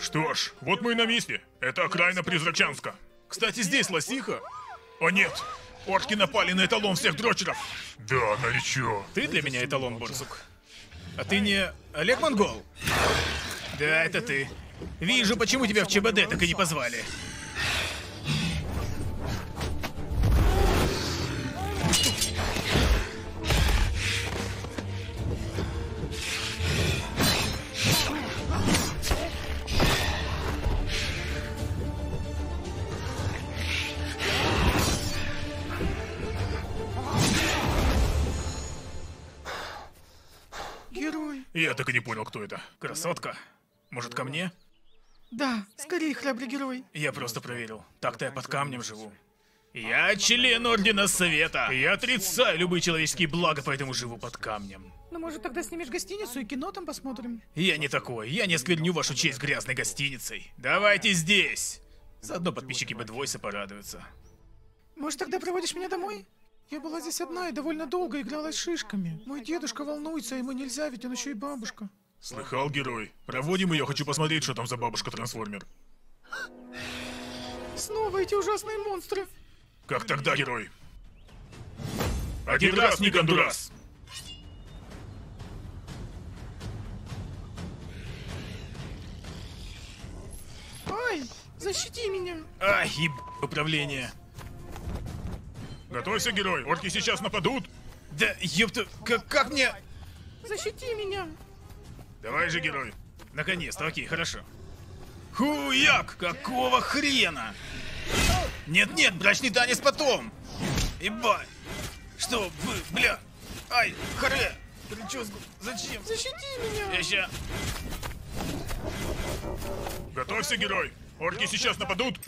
Что ж, вот мы и на месте. Это окраина Призрачанска. Кстати, здесь лосиха. О нет, орки напали на эталон всех дрочеров. Да, горячо. Ты для меня эталон, Борсук. А ты не Олег Монгол? Да, это ты. Вижу, почему тебя в ЧБД так и не позвали. Герой. Я так и не понял, кто это. Красотка. Может, ко мне? Да, скорее, храбрый герой. Я просто проверил. Так-то я под камнем живу. Я член Ордена Совета. Я отрицаю любые человеческие блага, поэтому живу под камнем. Ну, может, тогда снимешь гостиницу и кино там посмотрим? Я не такой. Я не оскверню вашу честь грязной гостиницей. Давайте здесь. Заодно подписчики Бэдвойса порадуются. Может, тогда проводишь меня домой? Я была здесь одна и довольно долго играла с шишками. Мой дедушка волнуется, ему нельзя, ведь он еще и бабушка. Слыхал, герой? Проводим ее, хочу посмотреть, что там за бабушка-трансформер. Снова эти ужасные монстры. Как тогда, герой? Один раз, не Гондурас! Ай, защити меня. Ай, еб... управление. Готовься, герой, орки сейчас нападут! Да, ёпта, как, как мне... Защити меня. Давай же, герой! Наконец-то, окей, хорошо. Хуяк! Какого хрена? Нет-нет, брачный танец потом! Ебать! Что вы, бля? Ай, харе! Прическу, зачем? Защити меня. Я ща... Готовься, герой! Орки сейчас нападут!